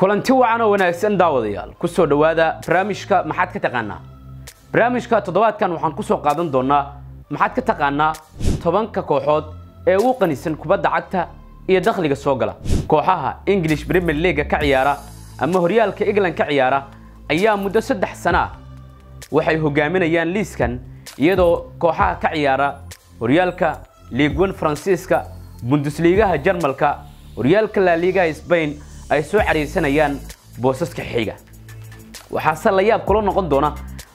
kulanti wacan oo wanaagsan daawadayaal. Ku soo dhowaada barnaamijka maxaad ka taqaanaa? Barnaamijka toddobaadkan waxaan ku soo qaadan doonaa maxaad ka taqaanaa tobanka kooxood ee ugu qanisan kubadda cagta iyo dakhliga soo gala. Kooxaha english premier leaga ka ciyaara ama horyaalka england ka ciyaara ayaa muddo saddex sano ah waxay hogaaminayaan liiskan iyadoo kooxaha ka ciyaara horyaalka liigwan faransiiska bundesliigaha jarmalka horyaalka laaliigaha sbain ay soo cariirsanayaan boosaska xiga. Waxaase la yaab kula noqon doona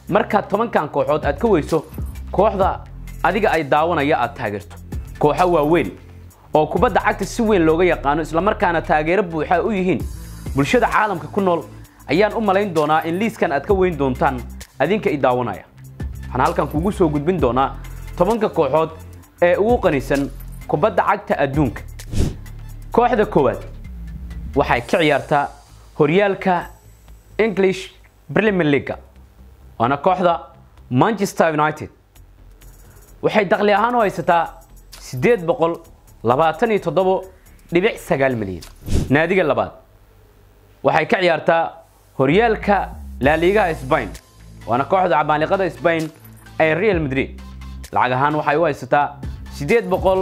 markaad tobankan kooxood aad ka weyso kooxda adiga ay daawanaya aad taageerto. Kooxo waaweyn oo kubadda cagta si weyn looga yaqaano islamarkaana taageero buuxa u yihiin bulshada caalamka ku nool ayaan u malayn doonaa in liiskan aad ka weyn doontaan adinka i daawanaya. Waxaan halkan kugu soo gudbin doonaa tobanka kooxood ee ugu qanisan kubadda cagta adduunka. Kooxda koowaad waxay ka ciyaartaa horyaalka english premier leaga waana kooxda manchester united. Waxay dakhli ahaan u haysataa siddeed boqol labaatan iyo toddobo dhibic sagaal milyan. Naadiga labaad waxay ka ciyaartaa horyaalka laaliigaha sbain waana kooxda cabaaliqada sbain ee real madrid. Lacag ahaan waxay u haysataa siddeed boqol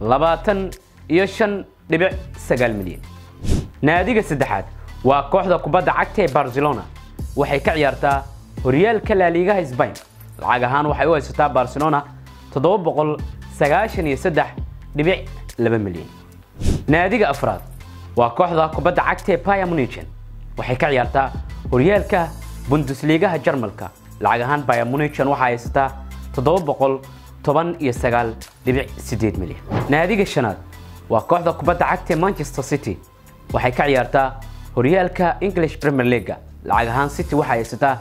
labaatan iyo shan dhibic sagaal milyan naadiga saddexaad waa kooxda kubadda cagta ee barcelona. Waxay ka ciyaartaa horyaalka laaliigaha sbain lacag ahaan waxay u haysataa barcelona milyan. Naadiga afraad waa kooxda kubadda cagta ee paya munichen waxay ka ciyaartaa horyaalka bundesliigaha jarmalka. Lacag ahaan paya munichen waxaa haysataa milyan. Naadiga shanaad waa kooxda kubadda cagta ee manchester city waxay ka ciyaartaa horyaalka english premier leaga lacag ahaan city waxaa haysataa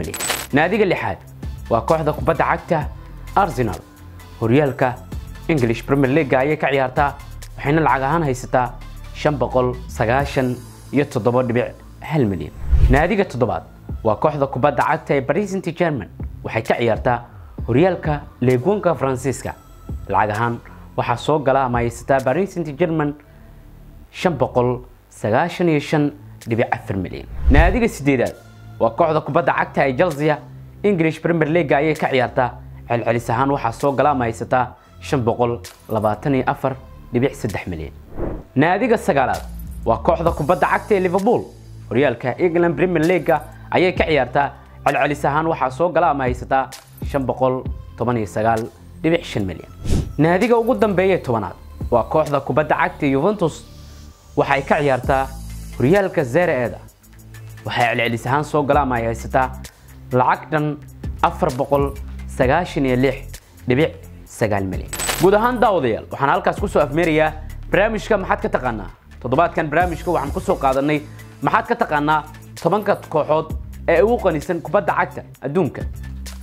milyan. Naadiga lixaad waa kooxda kubadda cagta arsenal. Horyaalka english premier leaga ayay ka ciyaartaa waxayna lacag ahaan haysataa milyan. Naadiga toddobaad waa kooxda kubadda cagta ee paris saint german waxay ka ciyaartaa horyaalka leegwanka faransiiska lacag ahaan waxaa soo gala ama haysataa paris saint german shan milyan. Naadiga sideedaad waa kooxda kubadda cagta ee chelsea english premier leaga ayay ka ciyaartaa. Celcelis ahaan waxaa soo gala ama haysataa milyan. Naadiga sagaalaad waa kooxda kubadda cagta ee liverpool. Horyaalka england premier leaga ayay ka ciyaartaa. Celcelis ahaan waxaa soo gala ama haysataa milyan naadiga ugu dambeeya tobanaad. Waa kooxda kubadda cagta yuventus waxay ka ciyaartaa horyaalka zere eeda waxay celcelis ahaan soo gala ama ay haysataa lacag dhan afar boqol sagaashan iyo lix dhibic sagaal milyan. Guud ahaan daawadayaal waxaan halkaas ku soo afmeerayaa barnaamijka maxaad ka taqaanaa. Toddobaadkan barnaamijka waxaan ku soo qaadanay maxaad ka taqaanaa tobanka kooxood ee ugu qanisan kubadda cagta adduunka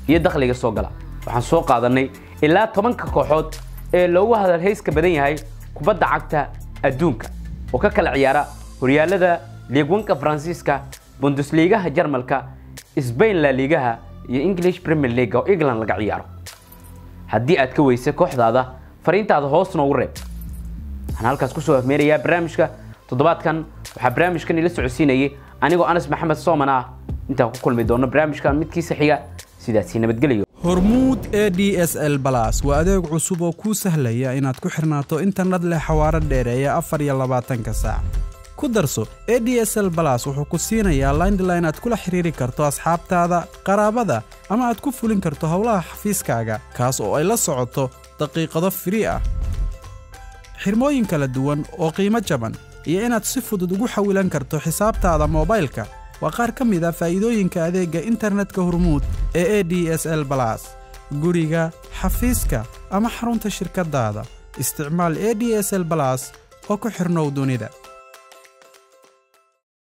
iyo dakhliga soo gala. Waxaan soo qaadanay ilaa tobanka kooxood ee loogu hadalhayska badan yahay kubadda cagta adduunka. Oo ka kala ciyaara horyaalada liigwanka faransiiska bundesliigaha jarmalka sbain laaliigaha iyo english premier leaga oo england laga ciyaaro. Haddii aad ka weysa kooxdaada fariintaada hoos noogu reeb. Waxaan halkaas ku soo afmeerayaa barnaamijka. Toddobaadkan waxaa barnaamijkan ila socodsiinayay anigoo anas maxamed sooman ah intaan ku kulmi doono barnaamijkan midkiisa xiga sidaasi nabadgelayo hormuud e d s l balas waa adeeg cusub oo kuu sahlaya inaad ku xirnaato internet leh xawaaro dheereeya afar iyo labaatanka saac. Ku darso e d s l balas wuxuu ku siinayaa laindline aad kula xiriiri karto asxaabtaada qaraabada ama aad ku fulin karto howlaha xafiiskaaga kaas oo ay la socoto daqiiqado firii ah. Xirmooyin kala duwan oo qiimo jaban iyo inaad si fudud ugu xawilan karto xisaabtaada moobaylka waa qaar ka mid a faa'iidooyinka adeegga internetka hormuud ee e d s l balas guriga xafiiska ama xarunta shirkaddaada. Isticmaal e d s l balas oo ku xidhnow dunida